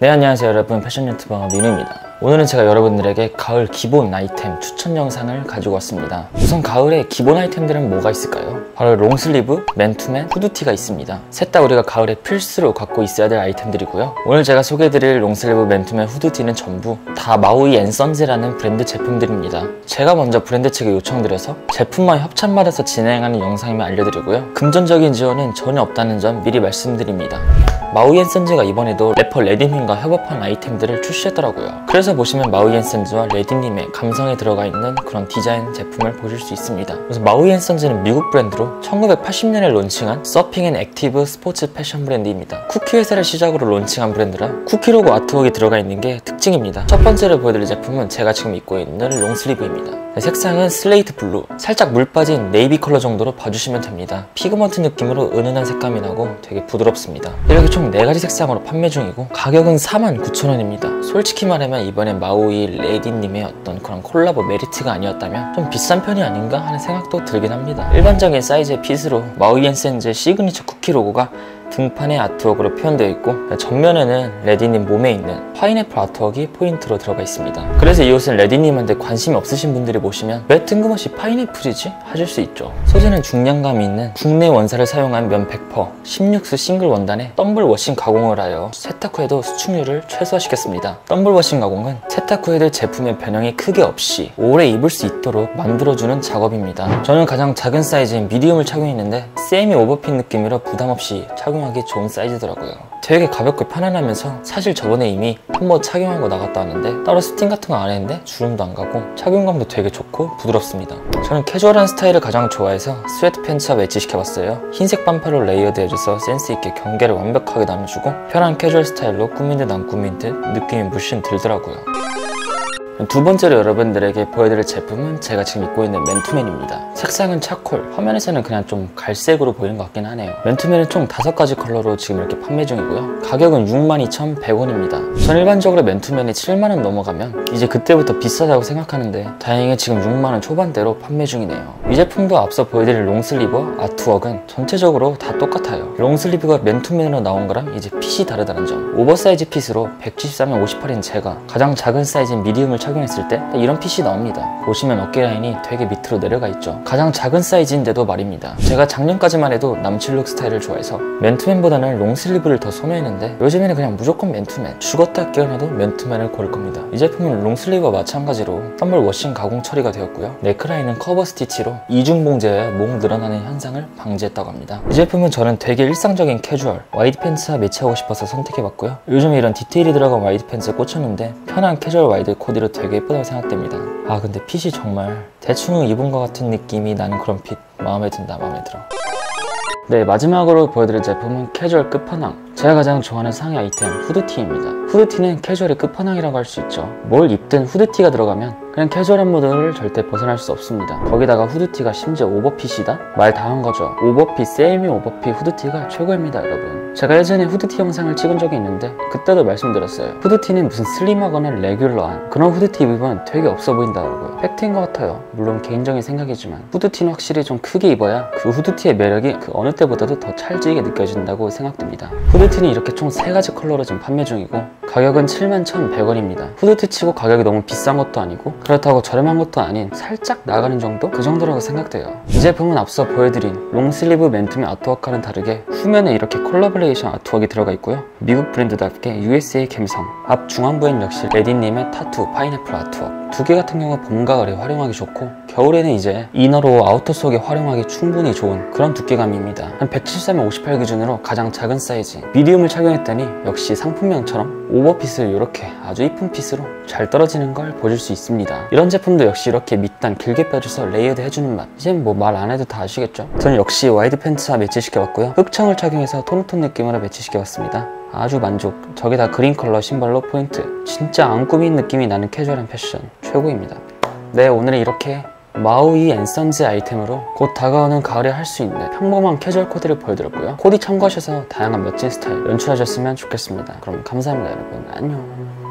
네 안녕하세요 여러분. 패션 유튜버 민우입니다. 오늘은 제가 여러분들에게 가을 기본 아이템 추천 영상을 가지고 왔습니다. 우선 가을에 기본 아이템들은 뭐가 있을까요? 바로 long sleeve, 맨투맨, 후드티가 있습니다. 셋 다 우리가 가을에 필수로 갖고 있어야 될 아이템들이고요. 오늘 제가 소개해드릴 long sleeve, 맨투맨, 후드티는 전부 다 Maui and Sons라는 브랜드 제품들입니다. 제가 먼저 브랜드 측에 요청드려서 제품만 협찬받아서 진행하는 영상임을 알려드리고요. 금전적인 지원은 전혀 없다는 점 미리 말씀드립니다 Maui and Sons가 이번에도 래퍼 레디님과 협업한 아이템들을 출시했더라고요. 그래서 보시면 Maui and Sons와 레디님의 감성이 들어가 있는 그런 디자인 제품을 보실 수 있습니다. 그래서 Maui and Sons는 미국 브랜드로 1980년에 론칭한 서핑 and active 스포츠 패션 브랜드입니다. 쿠키 회사를 시작으로 론칭한 브랜드라 쿠키 로고 아트웍이 들어가 있는 게 특징입니다. 첫 번째로 보여드릴 제품은 제가 지금 입고 있는 long sleeve입니다. 색상은 slate blue. 살짝 물 빠진 네이비 컬러 정도로 봐주시면 됩니다. pigment 느낌으로 은은한 색감이 나고 되게 부드럽습니다. 이렇게 총 4가지 색상으로 판매 중이고 가격은 49,000원입니다. 솔직히 말하면 이번에 Maui 레디님의 어떤 그런 콜라보 merit가 아니었다면 좀 비싼 편이 아닌가 하는 생각도 들긴 합니다. 일반적인 사이즈의 핏으로 Maui and Sons의 signature 쿠키 로고가 등판의 artwork으로 표현되어 있고 전면에는 레디님 몸에 있는 파인애플 아트웍이 포인트로 들어가 있습니다. 그래서 이 옷은 레디님한테 관심이 없으신 분들이 보시면 왜 뜬금없이 파인애플이지? 하실 수 있죠. 소재는 중량감이 있는 국내 원사를 사용한 면 100% 16수 싱글 원단에 tumble washing 가공을 하여 세탁 후에도 수축률을 최소화시켰습니다. tumble washing 가공은 세탁 후에도 제품의 변형이 크게 없이 오래 입을 수 있도록 만들어주는 작업입니다. 저는 가장 작은 사이즈인 medium을 착용했는데 semi overfit 느낌으로 부담 없이 착용 하기 좋은 사이즈더라고요. 되게 가볍고 편안하면서 사실 저번에 이미 한 번 착용하고 나갔다 왔는데 따로 steaming 같은 거 안 했는데 주름도 안 가고 착용감도 되게 좋고 부드럽습니다. 저는 캐주얼한 스타일을 가장 좋아해서 sweat pants와 매치시켜봤어요. 흰색 반팔로 layered 해줘서 센스있게 경계를 완벽하게 나눠주고 편한 캐주얼 스타일로 꾸민 듯 안 꾸민 듯 느낌이 물씬 들더라고요. 두 번째로 여러분들에게 보여드릴 제품은 제가 지금 입고 있는 맨투맨입니다. 색상은 charcoal, 화면에서는 그냥 좀 갈색으로 보이는 것 같긴 하네요. 맨투맨은 총 다섯 가지 컬러로 지금 이렇게 판매 중이고요. 가격은 62,100원입니다. 전 일반적으로 맨투맨이 7만원 넘어가면 이제 그때부터 비싸다고 생각하는데 다행히 지금 6만원 초반대로 판매 중이네요. 이 제품도 앞서 보여드릴 long sleeve랑 artwork은 전체적으로 다 똑같아요. long sleeve가 맨투맨으로 나온 거랑 이제 핏이 다르다는 점. oversize fit으로 173에 58인 제가 가장 작은 사이즈인 medium을 착용했을 때 이런 핏이 나옵니다. 보시면 어깨 라인이 되게 밑으로 내려가 있죠. 가장 작은 사이즈인데도 말입니다. 제가 작년까지만 해도 남친룩 스타일을 좋아해서 맨투맨보다는 long sleeve를 더 선호했는데 요즘에는 그냥 무조건 맨투맨 죽었다 깨어나도 맨투맨을 고를 겁니다. 이 제품은 long sleeve와 마찬가지로 tumble washing 가공 처리가 되었고요. 네크라인은 cover stitch로 이중 봉제에 목 늘어나는 현상을 방지했다고 합니다. 이 제품은 저는 되게 일상적인 캐주얼 wide 팬츠와 매치하고 싶어서 선택해봤고요. 요즘에 이런 디테일이 들어간 wide 팬츠에 꽂혔는데 편한 캐주얼 wide 코디로 되게 예쁘다고 생각됩니다. 아 근데 fit이 정말 대충 입은 것 같은 느낌이 나는 그런 fit 마음에 든다 마음에 들어. 네 마지막으로 보여드릴 제품은 캐주얼 끝판왕 제가 가장 좋아하는 상의 아이템 후드티입니다. 후드티는 캐주얼의 끝판왕이라고 할 수 있죠. 뭘 입든 후드티가 들어가면 그냥 캐주얼한 모드를 절대 벗어날 수 없습니다. 거기다가 후드티가 심지어 오버핏이다? 말 다 한 거죠. overfit, semi overfit 후드티가 최고입니다 여러분. 제가 예전에 후드티 영상을 찍은 적이 있는데 그때도 말씀드렸어요. 후드티는 무슨 슬림하거나 regular한 그런 후드티 입으면 되게 없어 보인다고요. fact인 것 같아요. 물론 개인적인 생각이지만 후드티는 확실히 좀 크게 입어야 그 후드티의 매력이 그 어느 때보다도 더 찰지게 느껴진다고 생각됩니다. 후드 티는 이렇게 총 3가지 컬러로 지금 판매 중이고 가격은 71,100원입니다. 후드티 치고 가격이 너무 비싼 것도 아니고 그렇다고 저렴한 것도 아닌 살짝 나가는 정도? 그 정도라고 생각돼요. 이 제품은 앞서 보여드린 long sleeve 맨투맨 artwork와는 다르게 후면에 이렇게 collaboration artwork가 들어가 있고요. 미국 브랜드답게 USA 감성 앞 중앙부엔 역시 레디님의 타투 파인애플 artwork 두께 같은 경우 봄, 가을에 활용하기 좋고 겨울에는 이제 inner로 아우터 속에 활용하기 충분히 좋은 그런 두께감입니다. 한 173에 58 기준으로 가장 작은 사이즈. 미디움을 착용했더니 역시 상품명처럼 오버핏을 이렇게 아주 이쁜 fit으로 잘 떨어지는 걸 보실 수 있습니다. 이런 제품도 역시 이렇게 밑단 길게 빼줘서 layered 해주는 맛. 이젠 뭐 말 안 해도 다 아시겠죠? 저는 역시 wide pants와 매치시켜봤고요. 흑청을 착용해서 톤톤 느낌으로 매치시켜봤습니다. 아주 만족. 저기에다 green 컬러 신발로 포인트. 진짜 안 꾸민 느낌이 나는 캐주얼한 패션 최고입니다. 네 오늘은 이렇게 마우이 앤 선즈 아이템으로 곧 다가오는 가을에 할 수 있는 평범한 캐주얼 코디를 보여드렸고요. 코디 참고하셔서 다양한 멋진 스타일 연출하셨으면 좋겠습니다. 그럼 감사합니다 여러분. 안녕